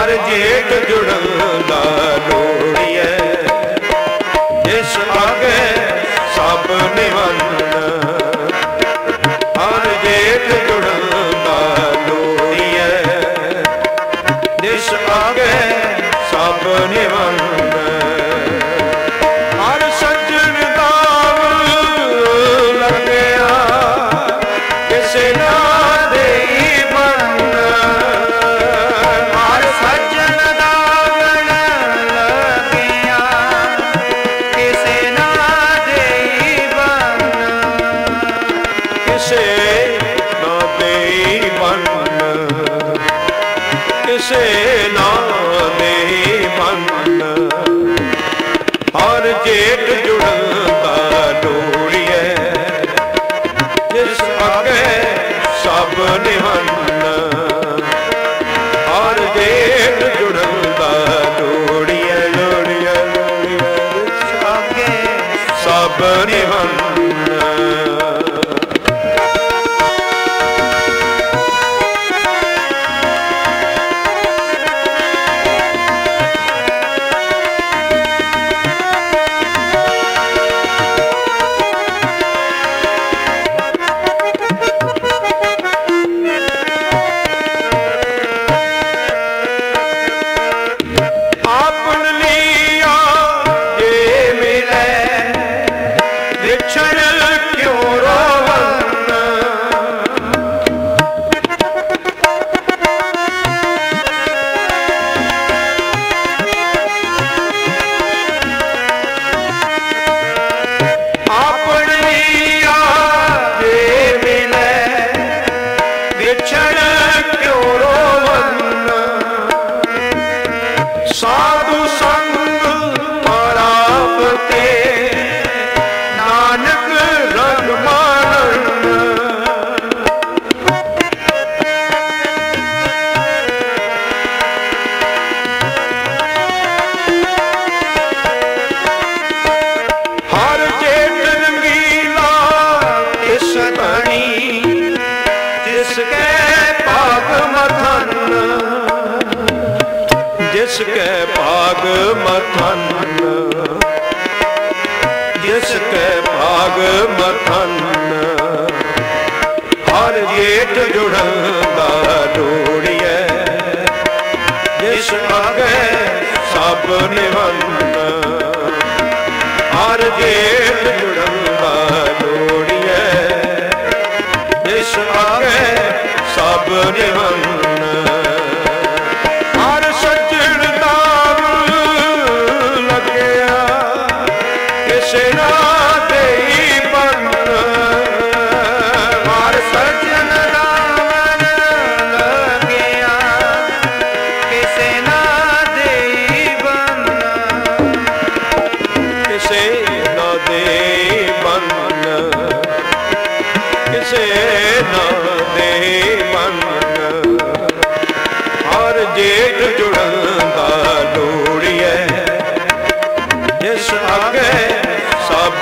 ਹਰ ਜੇਠ ਜੁੜਨ ਦਾ ਲੋੜੀਐ ਜਿਸ ਅਗੇ ਸਭ ਨਿਵੰਨ ਹਰ ਜੇਠ ਜੁੜਦਾ ਲੋੜੀਐ ਜਿਸ ਅਗੇ ਸਭ ਨਿਵੰਨ ਸਭ Church ਜਿਸ ਕੈ ਭਾਗ ਮਥਨ। ਜਿਸ ਕੈ ਭਾਗ ਮਥਨ। ਹਰ ਜੇਠ ਜੁੜਨ ਦਾ ਜਿਸ ਅਗੇ ਸਭ ਨਿਵੰਨ। ਹਰ ਜੇਠ ਜੁੜਨ ਦਾ ਜਿਸ ਅਗੇ ਸਭ ਨਿਵੰਨ। ਕਿਸੇ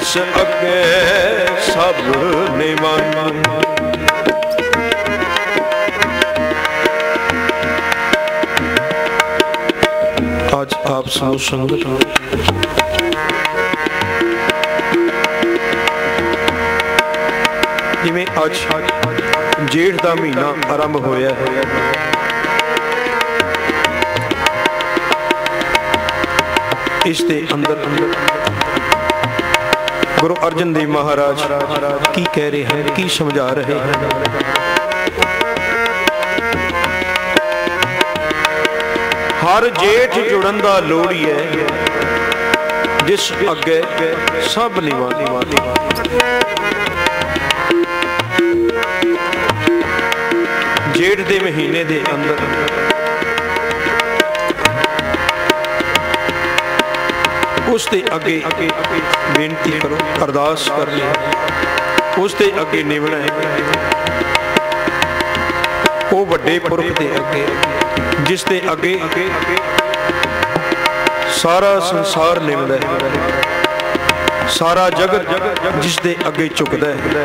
ਜਿਸ ਅੱਗੇ ਸਭ ਨਿਵੰਨ ਅੱਜ ਆਪ ਸਮੂਹ ਸੰਗਤ ਜਿਵੇਂ ਅੱਜ ਜੇਠ ਦਾ ਮਹੀਨਾ ਆਰੰਭ ਹੋਇਆ ਹੈ ਇਸ ਦੇ ਅੰਦਰ ਗੁਰੂ ਅਰਜਨ ਦੇਵ ਮਹਾਰਾਜ। ਕੀ ਕਹਿ ਰਹੇ ਹਨ? ਕੀ ਸਮਝਾ ਰਹੇ ਹਨ? ਹਰ ਜੇਠ ਜੁੜਨ ਦਾ ਲੋੜੀ ਹੈ ਜਿਸ ਅੱਗੇ ਸਭ ਨਿਵਾਨੀ ਜੇਠ ਦੇ ਮਹੀਨੇ ਦੇ ਅੰਦਰ ਉਸ ਦੇ ਅੱਗੇ ਬੇਨਤੀ ਕਰੋ, ਅਰਦਾਸ ਕਰਨੀ ਉਸ ਦੇ ਅੱਗੇ ਨਿਵਣਾ ਹੈ। ਉਹ ਵੱਡੇ ਪੁਰਖ ਦੇ ਅੱਗੇ, ਜਿਸ ਦੇ ਅੱਗੇ ਸਾਰਾ ਸੰਸਾਰ ਨਿਵਦਾ ਹੈ। ਸਾਰਾ ਜਗਤ ਜਿਸ ਦੇ ਅੱਗੇ ਝੁਕਦਾ ਹੈ।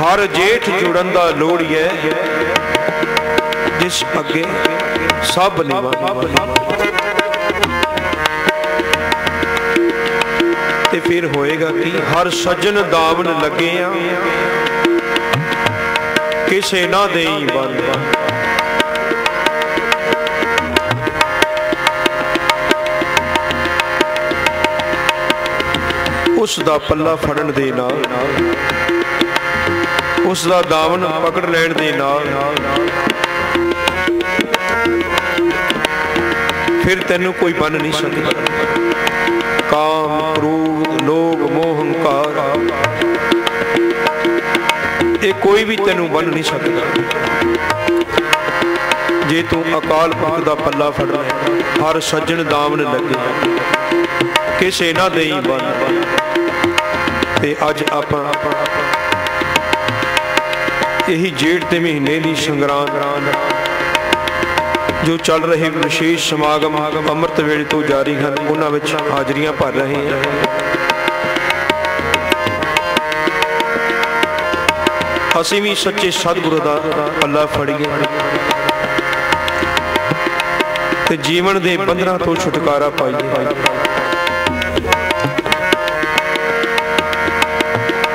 ਹਰ ਜੇਠ ਜੁੜਨ ਦਾ ਲੋੜੀਐ ਜਿਸ ਅੱਗੇ ਸਭ ਨਿਵਾ ਤੇ ਫਿਰ ਹੋਏਗਾ ਕਿ? ਹਰ ਸੱਜਣ ਦਾਵਨ ਲੱਗੇ ਆ। ਕਿਸੇ ਨਾ ਦੇਈ ਬੰਦ। ਉਸ ਦਾ ਪੱਲਾ ਫੜਨ ਦੇ ਨਾਲ। ਉਸ ਦਾ ਦਾਵਨ ਪਕੜ ਲੈਣ ਦੇ ਨਾਲ। ਫਿਰ ਤੈਨੂੰ ਕੋਈ ਬੰਨ ਨਹੀਂ ਸਕਦਾ। ਕਾਮ ਕ੍ਰੋਧ ਲੋਭ, ਮੋਹ, ਹੰਕਾਰ। ਇਹ ਕੋਈ ਵੀ ਤੈਨੂੰ ਬੰਨ ਨਹੀਂ ਸਕਦਾ। ਜੇ ਤੂੰ ਅਕਾਲ ਪੁਰਖ ਦਾ ਪੱਲਾ ਫੜ ਲੈ, ਹਰ ਸੱਜਣ ਦਾਮਨ ਲੱਗੇ। ਕਿਸੇ ਨਾ ਦੇਈ ਬੰਨ। ਤੇ ਅੱਜ ਆਪਾਂ ਇਹੀ ਜੇਠ ਦੇ ਮਹੀਨੇ ਦੀ ਸੰਗਰਾਂਦ। ਜੋ ਚੱਲ ਰਹੇ ਵਿਸ਼ੇਸ਼ ਸਮਾਗਮ ਅੰਮ੍ਰਿਤ ਵੇਲੇ ਤੋਂ ਜਾਰੀ ਹਨ, ਉਹਨਾਂ ਵਿੱਚ ਹਾਜ਼ਰੀਆਂ ਭਰ ਰਹੇ ਹਾਂ। ਅਸੀਂ ਵੀ ਸੱਚੇ ਸਤਿਗੁਰੂ ਦਾ ਪੱਲਾ ਫੜੀਏ ਤੇ ਜੀਵਨ ਦੇ ਬੰਧਨਾਂ ਤੋਂ ਛੁਟਕਾਰਾ ਪਾਈਏ।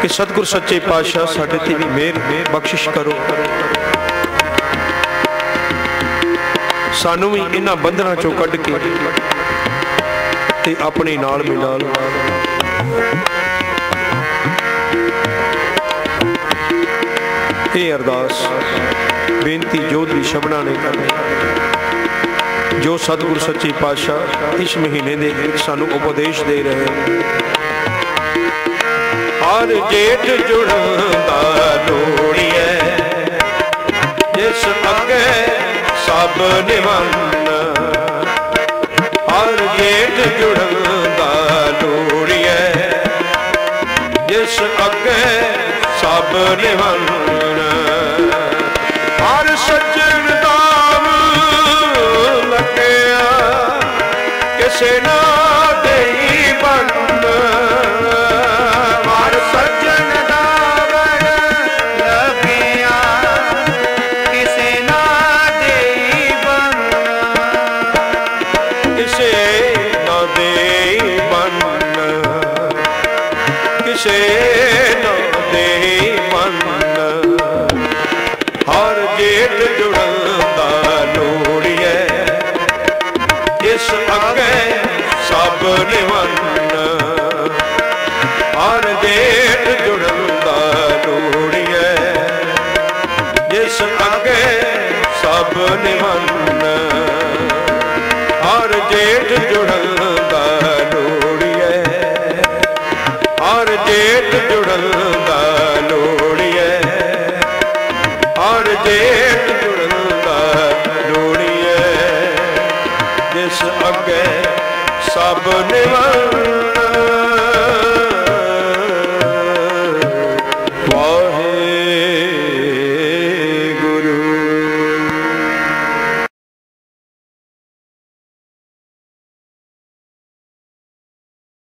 ਕਿ ਸਤਿਗੁਰ ਸੱਚੇ ਪਾਤਸ਼ਾਹ ਸਾਡੇ ਤੇ ਵੀ ਮਿਹਰ, ਬਖਸ਼ਿਸ਼ ਕਰੋ। ਸਾਨੂੰ ਵੀ ਇਹਨਾਂ ਬੰਧਨਾਂ ਚੋਂ ਕੱਢ ਕੇ ਤੇ ਆਪਣੇ ਨਾਲ ਮਿਲਾ ਲਓ। ਇਹ ਅਰਦਾਸ ਬੇਨਤੀ ਜੋਧਰੀ ਸ਼ਬਨਾਂ ਨੇ ਕਰਨੀ, ਜੋ ਸਤਿਗੁਰ ਸੱਚੇ ਪਾਤਸ਼ਾਹ ਇਸ ਮਹੀਨੇ ਦੇ ਸਾਨੂੰ ਉਪਦੇਸ਼ ਦੇ ਰਹੇ ਹਰ ਜੇਠ ਜੁੜਦਾ ਲੋੜੀਐ ਜਿਸ ਅੱਗੇ ਸਭ ਨਿਵੰਨ। ਹਰ ਜੇਠ ਜੁੜਦਾ ਲੋੜੀਏ ਜਿਸ ਅੱਗੇ ਸਭ ਨਿਵੰਨ। ਸਭ ਨਿਵਨ